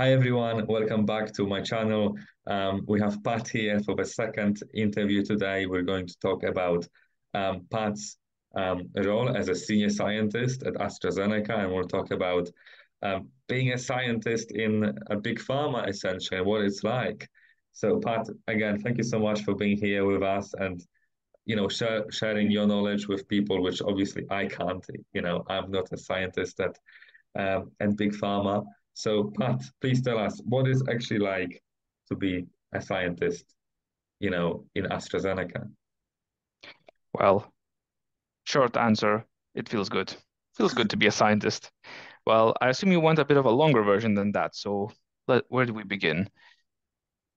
Hi everyone, welcome back to my channel. Um, we have Pat here for the second interview today. We're going to talk about um, Pat's um, role as a senior scientist at AstraZeneca, and we'll talk about um, being a scientist in a big pharma, essentially, what it's like. So, Pat, again, thank you so much for being here with us and you know sharing your knowledge with people, which obviously I can't. You know, I'm not a scientist at um, and big pharma. So, Pat, please tell us what is actually like to be a scientist, you know, in AstraZeneca. Well, short answer, it feels good. Feels good to be a scientist. Well, I assume you want a bit of a longer version than that. So, let, where do we begin?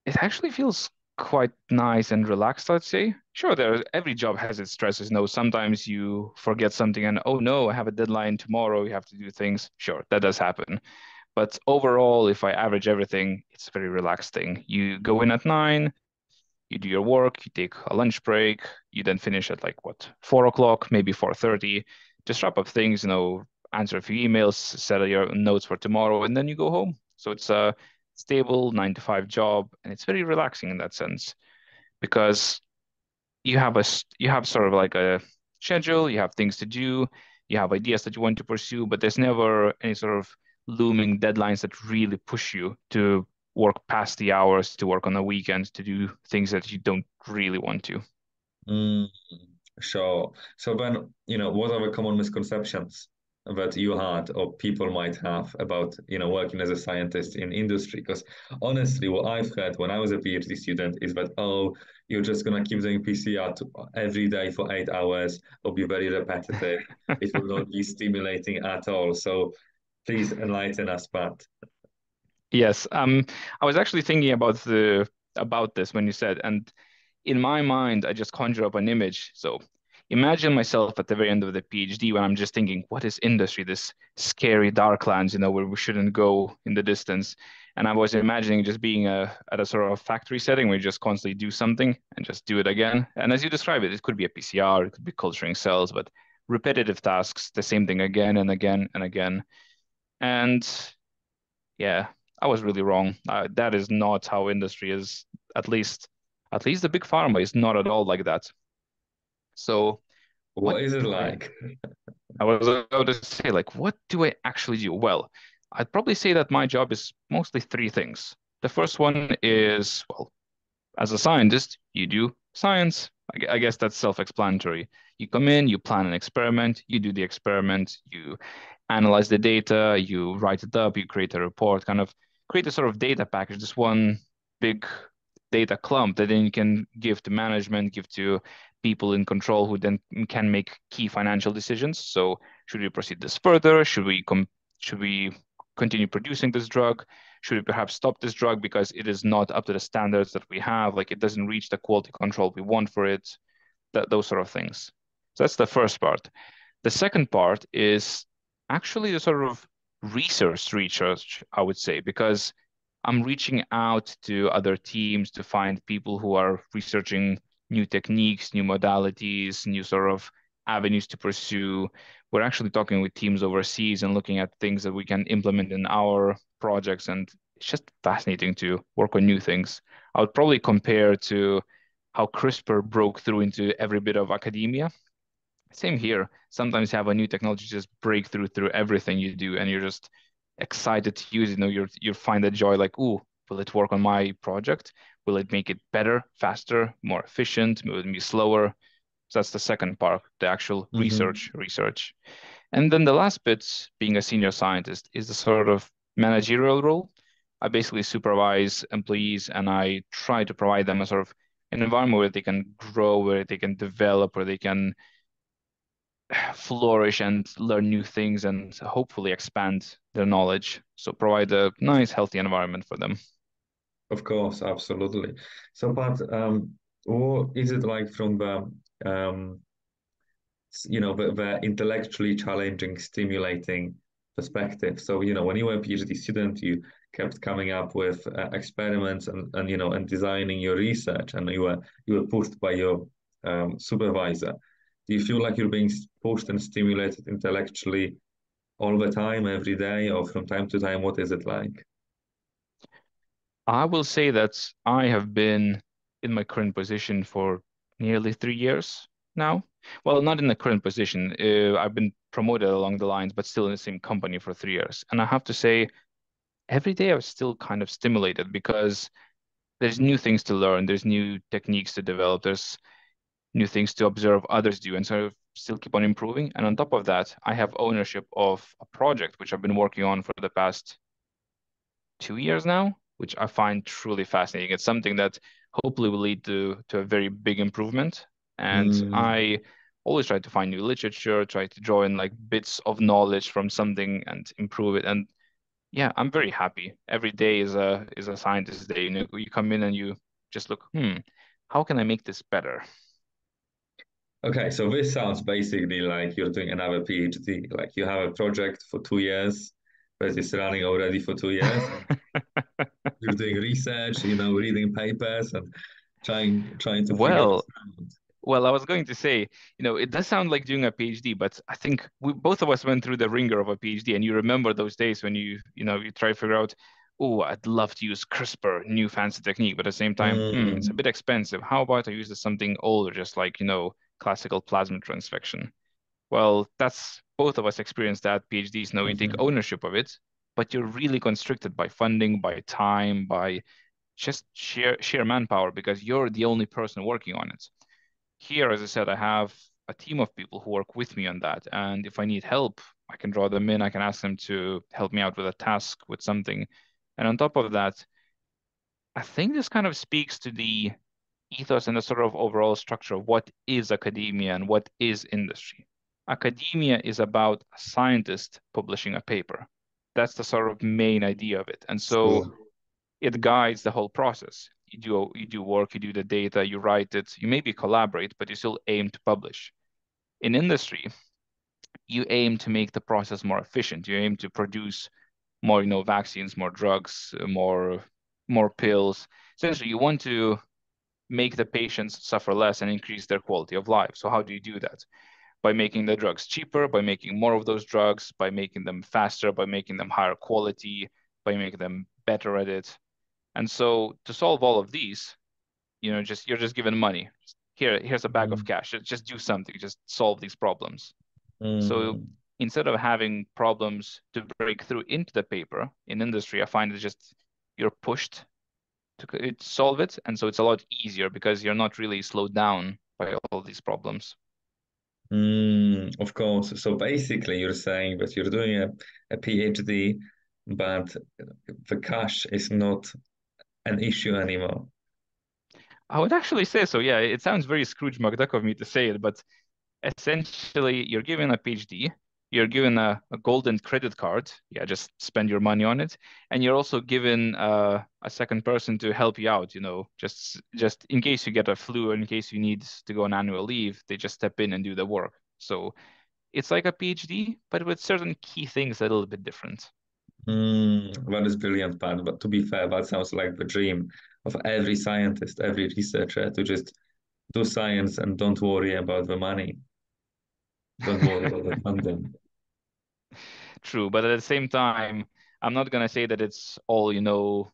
It actually feels quite nice and relaxed, I'd say. Sure, there every job has its stresses. No, sometimes you forget something and oh no, I have a deadline tomorrow. You have to do things. Sure, that does happen. But overall, if I average everything, it's a very relaxed thing. You go in at nine, you do your work, you take a lunch break, you then finish at like what, four o'clock, maybe 4.30, just wrap up things, you know, answer a few emails, set your notes for tomorrow, and then you go home. So it's a stable nine to five job, and it's very relaxing in that sense because you have a you have sort of like a schedule, you have things to do, you have ideas that you want to pursue, but there's never any sort of looming deadlines that really push you to work past the hours, to work on the weekends, to do things that you don't really want to. Mm, sure. So then, you know, what are the common misconceptions that you had or people might have about, you know, working as a scientist in industry? Because honestly, what I've heard when I was a PhD student is that, oh, you're just gonna keep doing PCR to, every day for eight hours. It'll be very repetitive. it will not be stimulating at all. So Please enlighten us, Pat. Yes, um, I was actually thinking about the about this when you said, and in my mind, I just conjure up an image. So imagine myself at the very end of the PhD when I'm just thinking, what is industry? This scary dark lands, you know, where we shouldn't go in the distance. And I was imagining just being a, at a sort of factory setting where you just constantly do something and just do it again. And as you describe it, it could be a PCR, it could be culturing cells, but repetitive tasks, the same thing again and again and again. And yeah, I was really wrong. Uh, that is not how industry is. At least, at least the big pharma is not at all like that. So, what, what is it like? I, I was about to say, like, what do I actually do? Well, I'd probably say that my job is mostly three things. The first one is, well, as a scientist, you do science. I, guess that's self-explanatory. You come in, you plan an experiment, you do the experiment, you analyze the data, you write it up, you create a report, kind of create a sort of data package, just one big data clump that then you can give to management, give to people in control who then can make key financial decisions. So should we proceed this further? Should we com- should we continue producing this drug? Should we perhaps stop this drug because it is not up to the standards that we have? Like it doesn't reach the quality control we want for it, that those sort of things. So that's the first part. The second part is actually the sort of research research, I would say, because I'm reaching out to other teams to find people who are researching new techniques, new modalities, new sort of avenues to pursue. We're actually talking with teams overseas and looking at things that we can implement in our projects. And it's just fascinating to work on new things. I would probably compare to how CRISPR broke through into every bit of academia same here. Sometimes you have a new technology just break through through everything you do, and you're just excited to use it. You know, you're you find that joy like, ooh, will it work on my project? Will it make it better, faster, more efficient? Will it be slower? So that's the second part, the actual mm-hmm. research, research. And then the last bit, being a senior scientist, is the sort of managerial role. I basically supervise employees and I try to provide them a sort of an environment where they can grow, where they can develop, where they can flourish and learn new things and hopefully expand their knowledge. So provide a nice, healthy environment for them. Of course, absolutely. So, but um, what is it like from the um, you know the, the intellectually challenging, stimulating perspective? So, you know, when you were a PhD student, you kept coming up with uh, experiments and, and you know and designing your research, and you were you were pushed by your um, supervisor do you feel like you're being pushed and stimulated intellectually all the time, every day, or from time to time? What is it like? I will say that I have been in my current position for nearly three years now. Well, not in the current position. Uh, I've been promoted along the lines, but still in the same company for three years. And I have to say, every day I was still kind of stimulated because there's new things to learn, there's new techniques to develop, there's new things to observe others do, and so I still keep on improving. And on top of that, I have ownership of a project which I've been working on for the past two years now, which I find truly fascinating. It's something that hopefully will lead to to a very big improvement. And Mm. I always try to find new literature, try to draw in like bits of knowledge from something and improve it. And yeah, I'm very happy. Every day is a is a scientist day. You know, you come in and you just look, hmm, how can I make this better? Okay, so this sounds basically like you're doing another PhD. Like you have a project for two years but it's running already for two years. You're doing research, you know, reading papers and trying trying to Well, well, I was going to say, you know, it does sound like doing a PhD, but I think we both of us went through the ringer of a PhD, and you remember those days when you, you know, you try to figure out, oh, I'd love to use CRISPR, new fancy technique, but at the same time, hmm, it's a Mm, bit expensive. How about I use something older, just like, you know, classical plasmid transfection? Well, that's both of us experienced that. PhDs know you take mhm, ownership of it, but you're really constricted by funding, by time, by just sheer sheer manpower because you're the only person working on it. Here, as I said, I have a team of people who work with me on that. And if I need help, I can draw them in. I can ask them to help me out with a task, with something. And on top of that, I think this kind of speaks to the ethos and the sort of overall structure of what is academia and what is industry. Academia is about a scientist publishing a paper. That's the sort of main idea of it. And so it guides the whole process. You do you do work, you do the data, you write it, you maybe collaborate, but you still aim to publish. In industry, you aim to make the process more efficient. You aim to produce more, you know, vaccines, more drugs, more more pills. Essentially, you want to make the patients suffer less and increase their quality of life. So how do you do that? By making the drugs cheaper, by making more of those drugs, by making them faster, by making them higher quality, by making them better at it. And so to solve all of these, you know, just you're just given money. Here, here's a bag of Mm, cash. Just do something. Just solve these problems. So mm, instead of having problems to break through into the paper in industry, I find it's just you're pushed to solve it, and so it's a lot easier because you're not really slowed down by all these problems. Mm, of course. So basically, you're saying that you're doing a, a PhD, but the cash is not an issue anymore. I would actually say so. Yeah, it sounds very Scrooge McDuck of me to say it, but essentially you're given a PhD, you're given a, a golden credit card. Yeah, just spend your money on it. And you're also given uh, a second person to help you out, you know, just just in case you get a flu or in case you need to go on annual leave, they just step in and do the work. So it's like a PhD, but with certain key things a little bit different. Mm, that is brilliant. But to be fair, that sounds like the dream of every scientist, every researcher to just do science and don't worry about the money. Don't worry about the funding. True, but at the same time, I'm not gonna say that it's all, you know,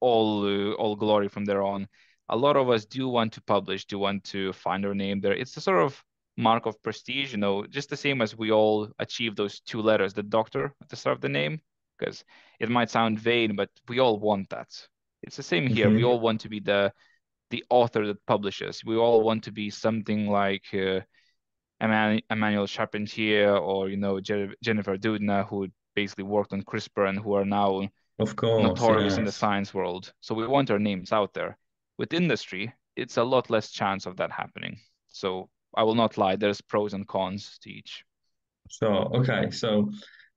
all uh, all glory from there on. A lot of us do want to publish, do want to find our name there. It's a sort of mark of prestige, you know, just the same as we all achieve those two letters, the doctor at the start of the name, because it might sound vain, but we all want that. It's the same here. We hmm all want to be the the author that publishes. We all want to be something like uh, Emmanuelle Charpentier or you know Jennifer Doudna, who basically worked on CRISPR and who are now Of course, notorious in the science world. So we want our names out there. With industry, it's a lot less chance of that happening. So I will not lie, there's pros and cons to each. So, okay, so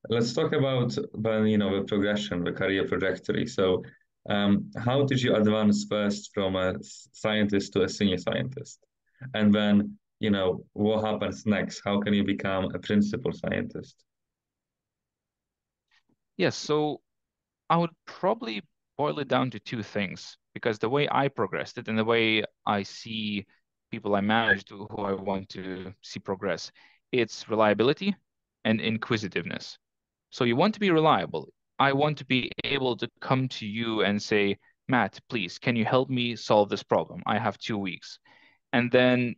let's talk about the, you know, the progression, the career trajectory. So, um, how did you advance first from a scientist to a senior scientist? And then, you know, what happens next? How can you become a principal scientist? Yes, so I would probably boil it down to two things because the way I progressed it and the way I see people I manage to who I want to see progress, it's reliability and inquisitiveness. So you want to be reliable. I want to be able to come to you and say, Matt, please, can you help me solve this problem? I have two weeks. And then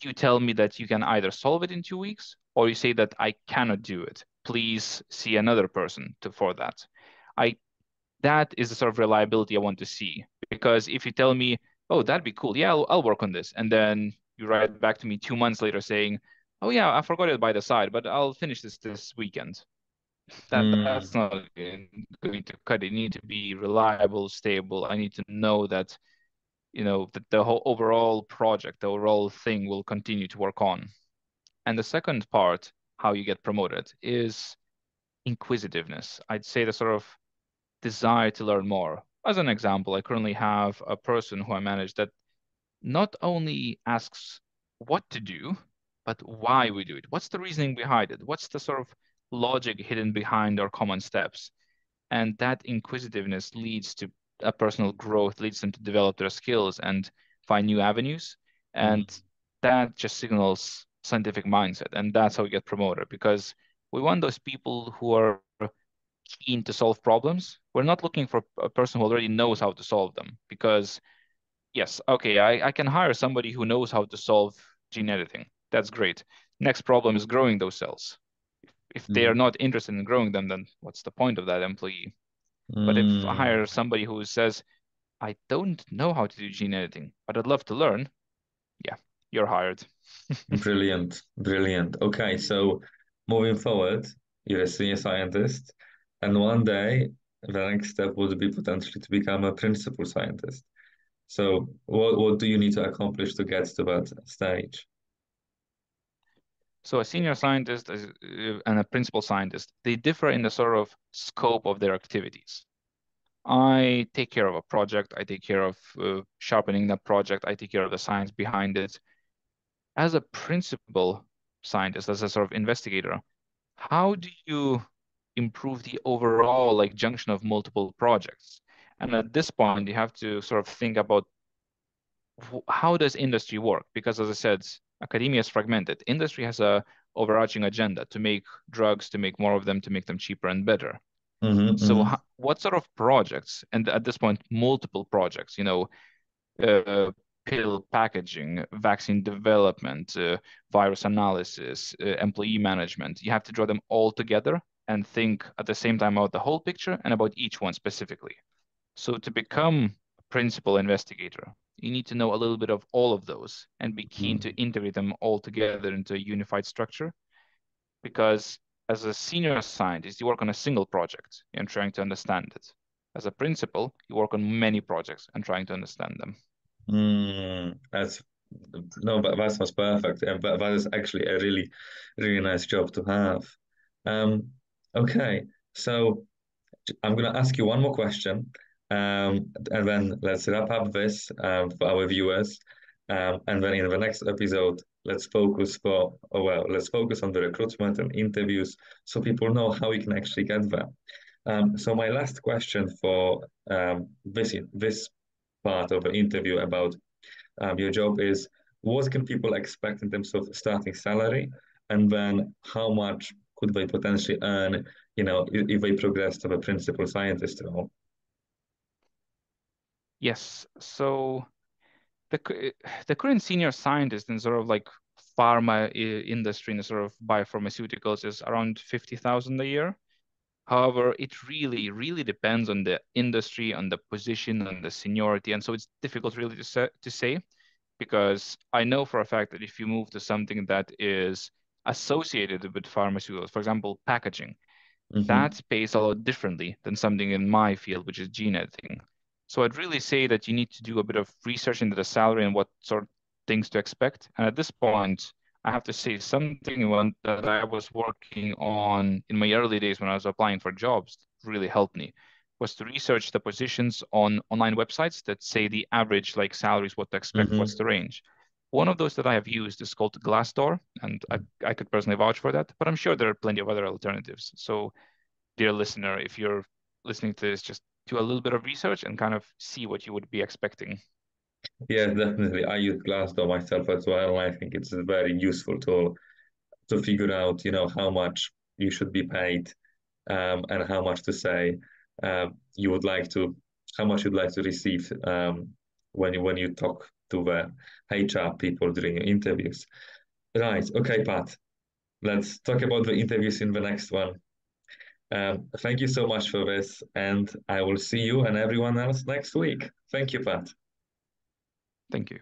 you tell me that you can either solve it in two weeks or you say that I cannot do it. Please see another person to, for that. I that is the sort of reliability I want to see. Because if you tell me, oh, that'd be cool, yeah, I'll, I'll work on this, and then you write back to me two months later saying, oh yeah, I forgot it by the side, but I'll finish this this weekend. That mm. that's not going to cut it. You need to be reliable, stable. I need to know that you know that the whole overall project, the overall thing will continue to work on. And the second part, how you get promoted, is inquisitiveness. I'd say the sort of desire to learn more. As an example, I currently have a person who I manage that not only asks what to do, but why we do it. What's the reasoning behind it? What's the sort of logic hidden behind our common steps? And that inquisitiveness leads to a personal growth, leads them to develop their skills and find new avenues. And mm-hmm. that just signals scientific mindset. And that's how we get promoted because we want those people who are keen to solve problems. We're not looking for a person who already knows how to solve them because yes, okay, I, I can hire somebody who knows how to solve gene editing. That's great. Next problem is growing those cells. If they are mm. not interested in growing them, then what's the point of that employee? Mm. But if I mm. hire somebody who says, I don't know how to do gene editing, but I'd love to learn, yeah, you're hired. brilliant, brilliant. Okay, so moving forward, you're a senior scientist, and one day the next step would be potentially to become a principal scientist. So, what, what do you need to accomplish to get to that stage? So a senior scientist uh, and a principal scientist, they differ in the sort of scope of their activities. I take care of a project, I take care of uh, sharpening that project, I take care of the science behind it. As a principal scientist, as a sort of investigator, how do you improve the overall like junction of multiple projects? And at this point, you have to sort of think about how does industry work? Because as I said, academia is fragmented. Industry has a overarching agenda to make drugs, to make more of them, to make them cheaper and better. Mm-hmm, so, mm-hmm. what sort of projects, and at this point, multiple projects, you know, uh, pill packaging, vaccine development, uh, virus analysis, uh, employee management, you have to draw them all together and think at the same time about the whole picture and about each one specifically. So, to become principal investigator, you need to know a little bit of all of those and be keen mm. to integrate them all together into a unified structure. Because as a senior scientist, you work on a single project and trying to understand it. As a principal, you work on many projects and trying to understand them. Mm, that's no, but that was perfect, and that, that is actually a really, really nice job to have. Um, okay, so I'm going to ask you one more question, um, and then let's wrap up this um, for our viewers. Um, and then in the next episode, let's focus for oh well, let's focus on the recruitment and interviews so people know how we can actually get there. Um, so my last question for um, this this part of the interview about um, your job is what can people expect in terms of starting salary, and then how much could they potentially earn, you know, if, if they progress to the principal scientist role? Yes. So the the current senior scientist in sort of like pharma industry in the sort of biopharmaceuticals is around 50,000 a year. However, it really, really depends on the industry, on the position, on the seniority. And so it's difficult really to say, to say because I know for a fact that if you move to something that is associated with pharmaceuticals, for example, packaging, mm-hmm. that pays a lot differently than something in my field, which is gene editing. So I'd really say that you need to do a bit of research into the salary and what sort of things to expect. And at this point, I have to say something that I was working on in my early days when I was applying for jobs really helped me was to research the positions on online websites that say the average like salaries, what to expect, mm-hmm. what's the range. One of those that I have used is called Glassdoor, and I, I could personally vouch for that, but I'm sure there are plenty of other alternatives. So, dear listener, if you're listening to this, just do a little bit of research and kind of see what you would be expecting. Yeah, definitely. I use Glassdoor myself as well. I think it's a very useful tool to figure out, you know, how much you should be paid um, and how much to say uh, you would like to how much you'd like to receive um, when you when you talk to the HR people during your interviews. Right. Okay, Pat. Let's talk about the interviews in the next one. Um, thank you so much for this, and I will see you and everyone else next week. Thank you, Pat. Thank you.